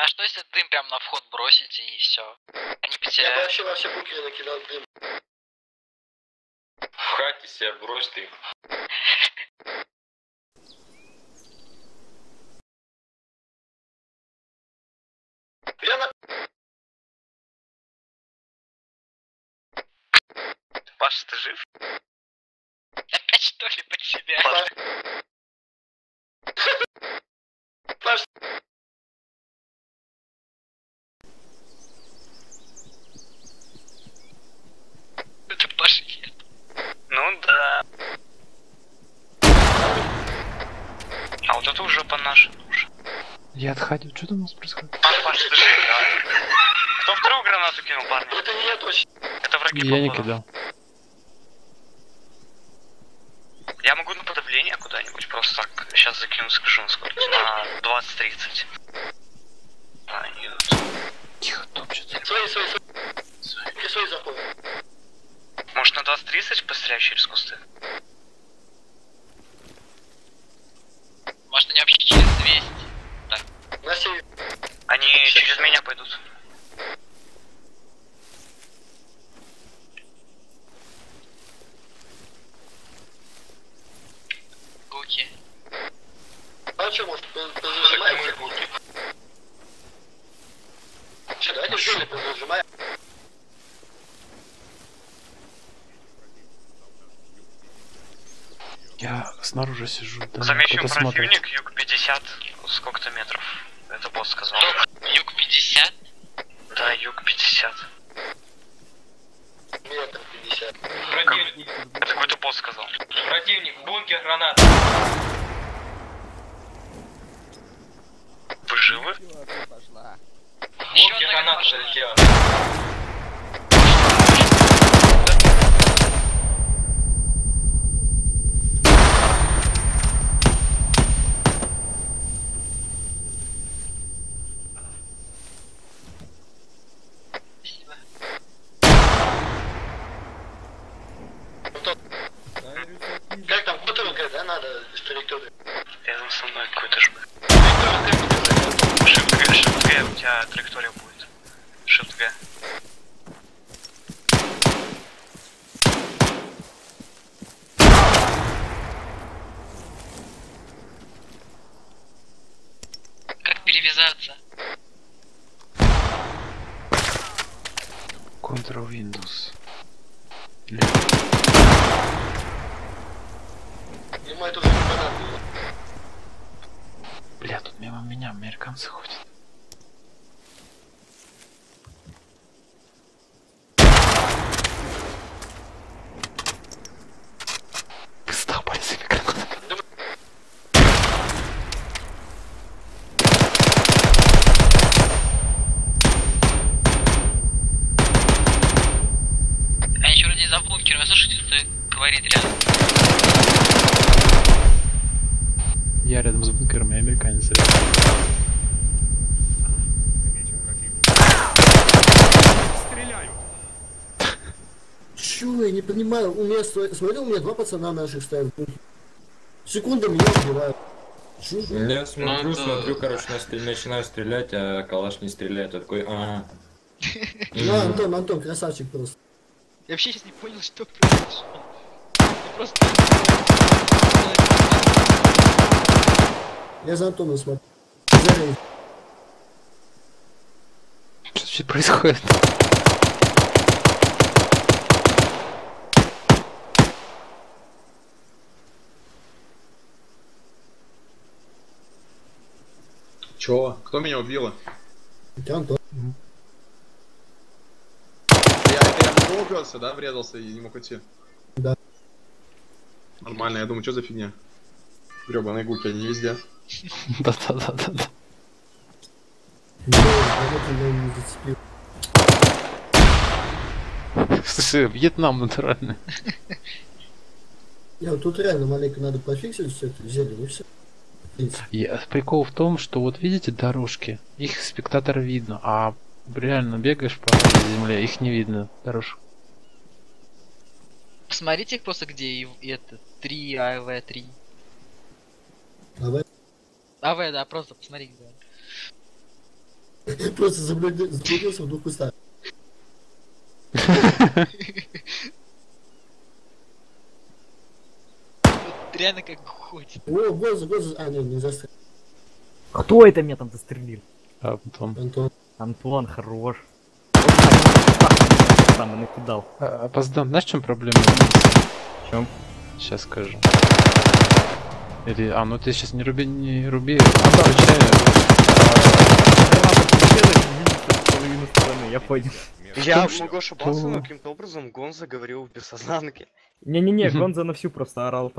А что если дым прям на вход бросите и все? Они Я бы потеряют. вообще во все бункеры накидал дым. В хате себя брось ты. Я на... Паша, ты жив? Опять что ли под себя? Паш, Это Паши нет. Ну да. А вот это уже по нашему уже. Я отходил. Что там у нас происходит? Паш, Паш, ты жив, да? Кто вторую гранату кинул, парни? это не я точно. Это враги Я не кидал. Я могу на подавление куда-нибудь просто так. Сейчас закину, скажу сколько. На 20-30. А, они идут. Тихо, топчется. Свои, свои, свои. Свои, свои заходят. Может на 20-30 пострелять через кусты? Может они вообще через 200? На север. Они через меня пойдут. Гуки. А что, может, позажимаете? Че, давайте в жопе позажимаем. Я снаружи сижу. Да, Замечен кто-то смотрит. противник, юг 50, сколько-то метров. Это босс сказал. Юг 50? Да, юг 50. Метр 50. Противник, Это какой-то босс сказал. противник, бункер, гранат. Вы живы? Еще Бункер, одна гранат пошла. залетела. Спасибо. Как там, надо с траектории? Рядом со мной какой-то. Траектория, Shift G, Shift G, у тебя траектория будет. Shift G. Как перевязаться? Ctrl Windows. Ему это уже не понадобилось. Бля, тут мимо меня американцы ходят. А еще вроде за бункером, слышите, кто говорит рядом? Я рядом с бункером и американец рядом. Чё, я не понимаю, у меня, сто- смотри, у меня два пацана наших стоят. Секунды меня убивают. Я смотрю, Ну, это- смотрю, короче, на стрель- начинаю стрелять, а калаш не стреляет. Я такой, а. Ну, Антон, Антон, красавчик просто. Я вообще сейчас не понял, что произошло. Я просто... Я за Антоном смотрю. Что вообще происходит? Чё? Кто меня убил? Это Антон. Я, это я него уперся, да, врезался и не мог уйти? Да. Нормально, я думаю, что за фигня? Гребаные гуки, они везде. Да-да-да-да. Слушай, Вьетнам натурально. Я вот тут реально маленько надо пофиксить все это, зелень и все. Я- Прикол в том, что вот видите дорожки, их спектатор видно, а реально бегаешь по земле, их не видно дорожек. Посмотрите просто, где и, и это, 3 АВ-3. А, Давай. АВ, да, просто посмотри, где. Просто заблуди- заблудился в двух кустах. Реально как ходит. О, Гонза, Гонза. А, нет, не застрял. Кто это меня там застрелил? А потом... Антон. Антон, хорош. Там накидал. А, Опоздал. Знаешь, в чем проблема? В чем? Сейчас скажу. Или... А, ну ты сейчас не руби, не руби. Отвечаю. половину стороны, я понял. Я могу ошибаться, но каким-то образом Гонза говорил в бессознанке. Не-не-не, Гонза на всю просто орал.